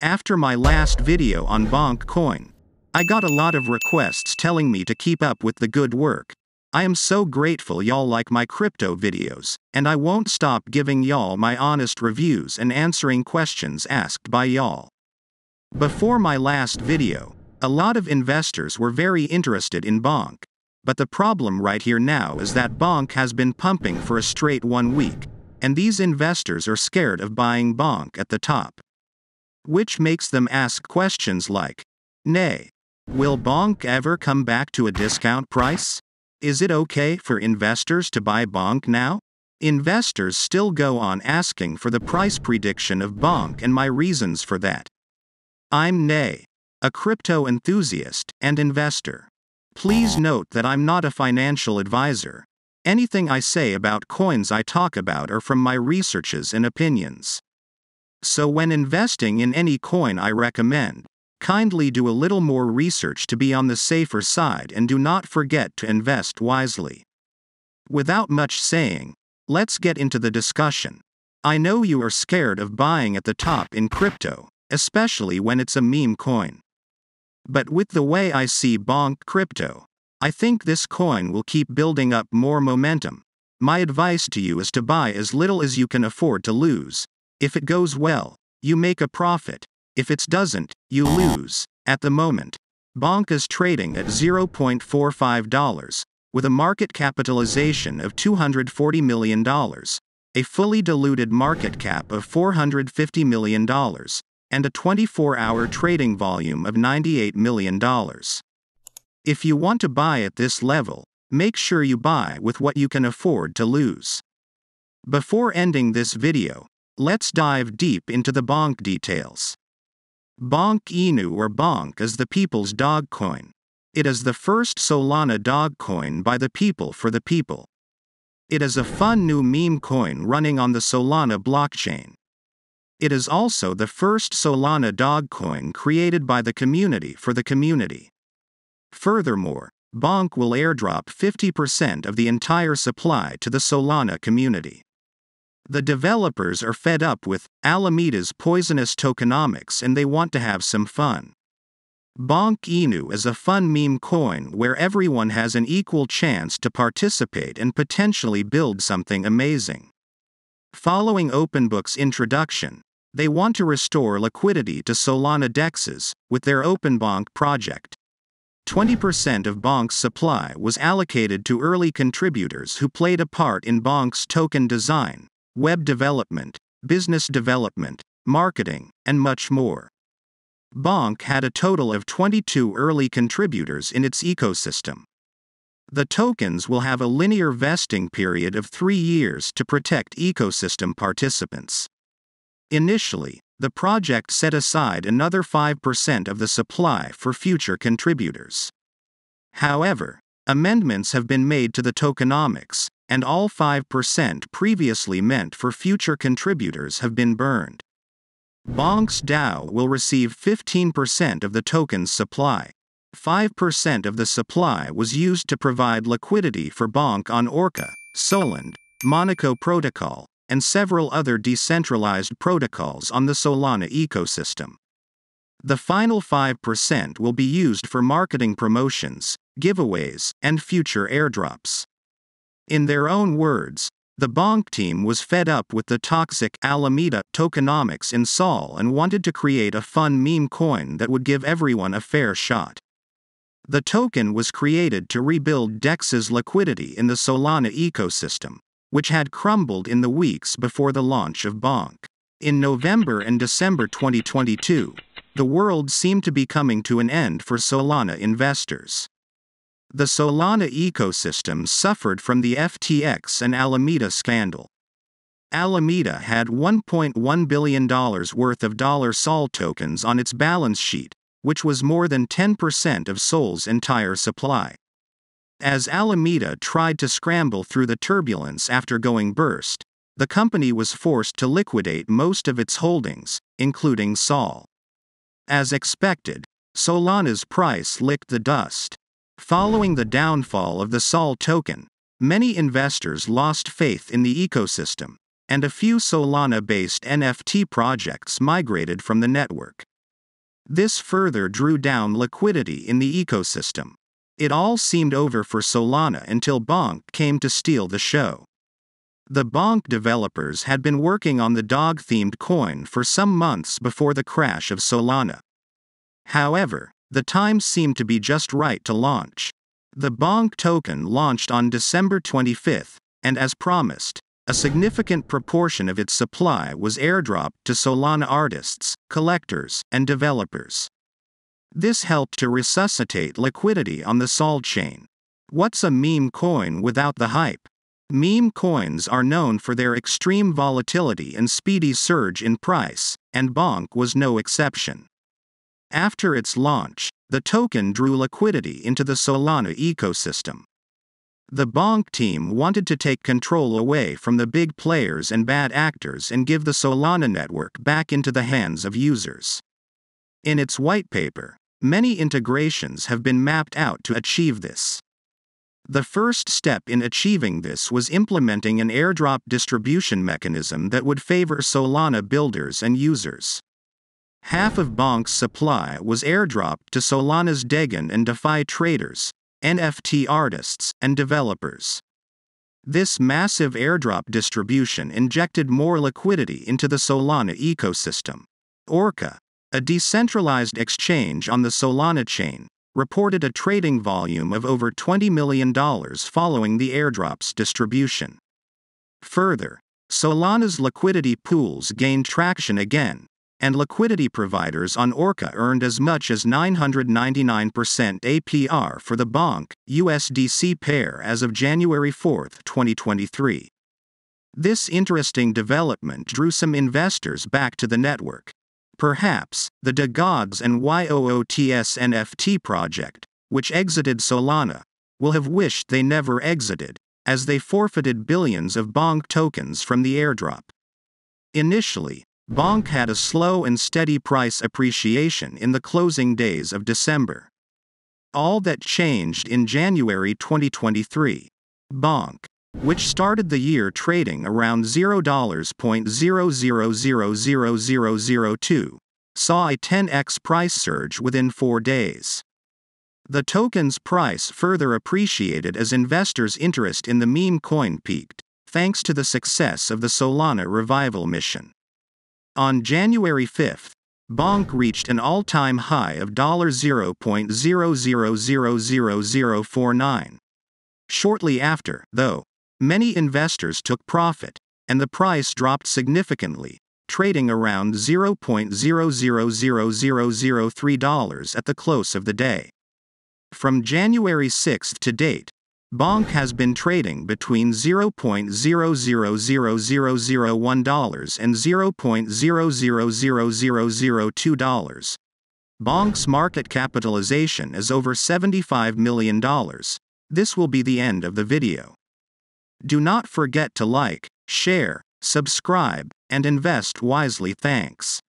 After my last video on Bonk Coin, I got a lot of requests telling me to keep up with the good work. I am so grateful y'all like my crypto videos, and I won't stop giving y'all my honest reviews and answering questions asked by y'all. Before my last video, a lot of investors were very interested in Bonk. But the problem right here now is that Bonk has been pumping for a straight one week, and these investors are scared of buying Bonk at the top. Which makes them ask questions like, Nay, will Bonk ever come back to a discount price? Is it okay for investors to buy Bonk now? Investors still go on asking for the price prediction of Bonk and my reasons for that. I'm Nay, a crypto enthusiast and investor. Please note that I'm not a financial advisor. Anything I say about coins I talk about are from my researches and opinions. So when investing in any coin I recommend, Kindly do a little more research to be on the safer side and do not forget to invest wisely. Without much saying, let's get into the discussion. I know you are scared of buying at the top in crypto, especially when it's a meme coin. But with the way I see Bonk Crypto, I think this coin will keep building up more momentum. My advice to you is to buy as little as you can afford to lose. If it goes well, you make a profit. If it doesn't, you lose. At the moment, Bonk is trading at $0.45, with a market capitalization of $240 million, a fully diluted market cap of $450 million, and a 24 hour trading volume of $98 million. If you want to buy at this level, make sure you buy with what you can afford to lose. Before ending this video, let's dive deep into the Bonk details. Bonk Inu or Bonk is the people's dog coin. It is the first Solana dog coin by the people for the people. It is a fun new meme coin running on the Solana blockchain. It is also the first Solana dog coin created by the community for the community. Furthermore, Bonk will airdrop 50% of the entire supply to the Solana community. The developers are fed up with Alameda's poisonous tokenomics and they want to have some fun. Bonk Inu is a fun meme coin where everyone has an equal chance to participate and potentially build something amazing. Following OpenBook's introduction, they want to restore liquidity to Solana dexes with their OpenBonk project. 20% of Bonk's supply was allocated to early contributors who played a part in Bonk's token design, web development, business development, marketing, and much more. Bonk had a total of 22 early contributors in its ecosystem. The tokens will have a linear vesting period of three years to protect ecosystem participants. Initially, the project set aside another 5% of the supply for future contributors. However, amendments have been made to the tokenomics, and all 5% previously meant for future contributors have been burned. Bonk's DAO will receive 15% of the token's supply. 5% of the supply was used to provide liquidity for Bonk on Orca, Solend, Monaco Protocol, and several other decentralized protocols on the Solana ecosystem. The final 5% will be used for marketing promotions, giveaways, and future airdrops. In their own words, the Bonk team was fed up with the toxic Alameda tokenomics in Sol and wanted to create a fun meme coin that would give everyone a fair shot. The token was created to rebuild DEX's liquidity in the Solana ecosystem, which had crumbled in the weeks before the launch of Bonk. In November and December 2022, the world seemed to be coming to an end for Solana investors. The Solana ecosystem suffered from the FTX and Alameda scandal. Alameda had $1.1 billion worth of dollar SOL tokens on its balance sheet, which was more than 10% of SOL's entire supply. As Alameda tried to scramble through the turbulence after going burst, the company was forced to liquidate most of its holdings, including SOL. As expected, Solana's price licked the dust. Following the downfall of the SOL token, many investors lost faith in the ecosystem, and a few Solana based NFT projects migrated from the network. This further drew down liquidity in the ecosystem. It all seemed over for Solana until Bonk came to steal the show. The Bonk developers had been working on the dog themed coin for some months before the crash of Solana. However, the time seemed to be just right to launch. The Bonk token launched on December 25, and as promised, a significant proportion of its supply was airdropped to Solana artists, collectors, and developers. This helped to resuscitate liquidity on the Sol chain. What's a meme coin without the hype? Meme coins are known for their extreme volatility and speedy surge in price, and Bonk was no exception. After its launch, the token drew liquidity into the Solana ecosystem. The Bonk team wanted to take control away from the big players and bad actors and give the Solana network back into the hands of users. In its white paper, many integrations have been mapped out to achieve this. The first step in achieving this was implementing an airdrop distribution mechanism that would favor Solana builders and users. Half of Bonk's supply was airdropped to Solana's Degen and DeFi traders, NFT artists, and developers. This massive airdrop distribution injected more liquidity into the Solana ecosystem. Orca, a decentralized exchange on the Solana chain, reported a trading volume of over $20 million following the airdrop's distribution. Further, Solana's liquidity pools gained traction again, and liquidity providers on Orca earned as much as 999% APR for the Bonk USDC pair as of January 4, 2023. This interesting development drew some investors back to the network. Perhaps, the DeGods and y00ts NFT project, which exited Solana, will have wished they never exited, as they forfeited billions of Bonk tokens from the airdrop. Initially, Bonk had a slow and steady price appreciation in the closing days of December. All that changed in January 2023. Bonk, which started the year trading around $0.000002, saw a 10x price surge within four days. The token's price further appreciated as investors' interest in the meme coin peaked, thanks to the success of the Solana revival mission. On January 5, Bonk reached an all time high of $0.00000049. Shortly after, though, many investors took profit, and the price dropped significantly, trading around $0.000003 at the close of the day. From January 6 to date, Bonk has been trading between $0.000001 and $0.000002. Bonk's market capitalization is over $75 million. This will be the end of the video. Do not forget to like, share, subscribe, and invest wisely. Thanks.